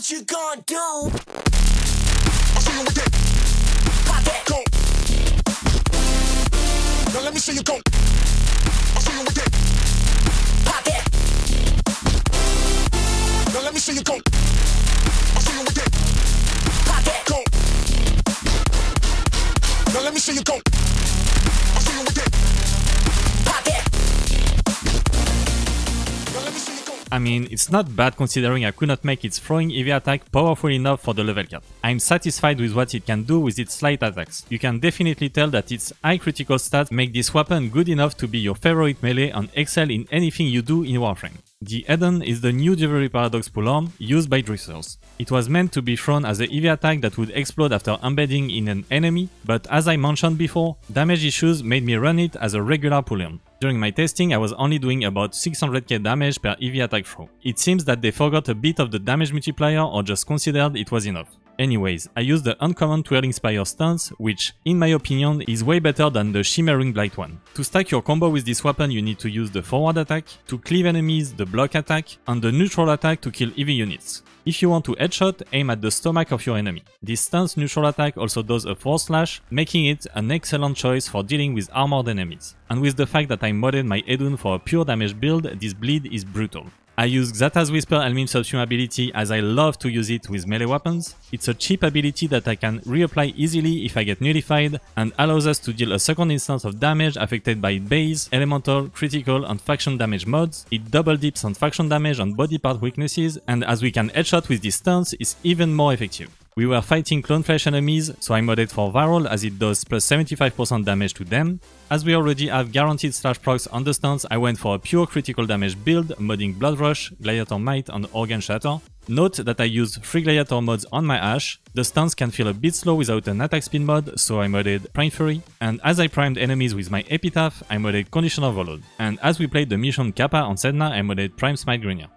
what you gonna do? Now let me see you go. I see you with that. Pop that. Now let me see you go. I see you with that. Pop that. Go. Now let me see you go. I see you with that. I mean, it's not bad considering I could not make its throwing heavy attack powerful enough for the level cap. I'm satisfied with what it can do with its slight attacks. You can definitely tell that its high critical stats make this weapon good enough to be your favorite melee and excel in anything you do in Warframe. The Edun is the new Duviri Paradox polearm used by Drifters. It was meant to be thrown as a heavy attack that would explode after embedding in an enemy, but as I mentioned before, damage issues made me run it as a regular polearm. During my testing, I was only doing about 600k damage per heavy attack throw. It seems that they forgot a bit of the damage multiplier or just considered it was enough. Anyways, I use the uncommon Twirling Spire stance, which, in my opinion, is way better than the Shimmering Blight one. To stack your combo with this weapon you need to use the forward attack, to cleave enemies the block attack, and the neutral attack to kill heavy units. If you want to headshot, aim at the stomach of your enemy. This stance neutral attack also does a force slash, making it an excellent choice for dealing with armored enemies. And with the fact that I modded my Edun for a pure damage build, this bleed is brutal. I use Xata's Whisper Helminth Subsume ability as I love to use it with melee weapons. It's a cheap ability that I can reapply easily if I get nullified and allows us to deal a second instance of damage affected by base, elemental, critical and faction damage mods. It double dips on faction damage and body part weaknesses and as we can headshot with distance, stance it's even more effective. We were fighting clone flesh enemies, so I modded for viral as it does plus 75% damage to them. As we already have guaranteed slash procs on the stance, I went for a pure critical damage build, modding Blood Rush, Gladiator Might and Organ Shatter. Note that I used 3 Gladiator mods on my Ash, the stance can feel a bit slow without an attack speed mod, so I modded Prime Fury, and as I primed enemies with my Epitaph, I modded Condition Overload, and as we played the mission Kappa on Sedna, I modded Prime Smite Grineer.